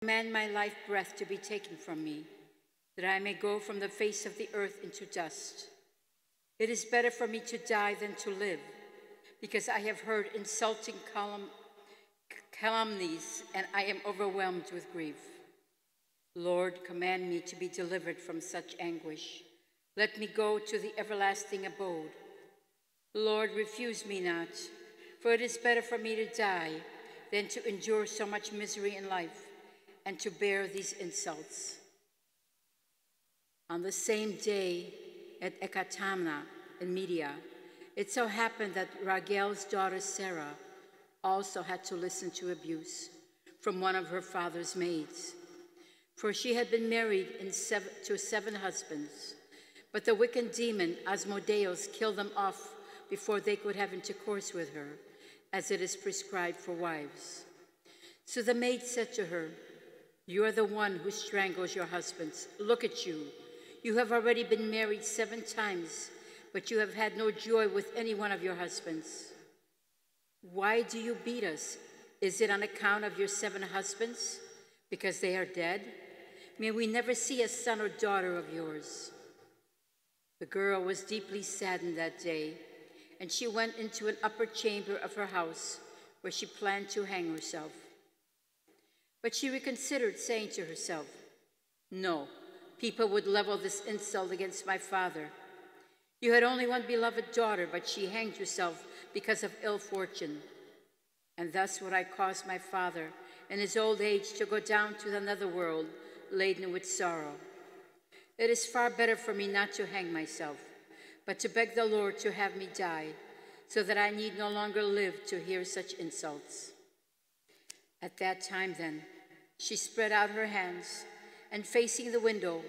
Command my life breath to be taken from me, that I may go from the face of the earth into dust. It is better for me to die than to live, because I have heard insulting calum- calumnies, and I am overwhelmed with grief. Lord, command me to be delivered from such anguish. Let me go to the everlasting abode. Lord, refuse me not, for it is better for me to die than to endure so much misery in life and to bear these insults. On the same day at Ecbatana in Media, it so happened that Raguel's daughter Sarah also had to listen to abuse from one of her father's maids. For she had been married seven, to seven husbands, but the wicked demon Asmodeus killed them off before they could have intercourse with her, as it is prescribed for wives. So the maid said to her, You are the one who strangles your husbands. Look at you. You have already been married seven times, but you have had no joy with any one of your husbands. Why do you beat us? Is it on account of your seven husbands? Because they are dead? May we never see a son or daughter of yours. The girl was deeply saddened that day, and she went into an upper chamber of her house where she planned to hang herself. But she reconsidered, saying to herself, No, people would level this insult against my father. You had only one beloved daughter, but she hanged herself because of ill fortune. And thus would I cause my father in his old age to go down to the netherworld laden with sorrow. It is far better for me not to hang myself, but to beg the Lord to have me die, so that I need no longer live to hear such insults. At that time, then, she spread out her hands, and facing the window,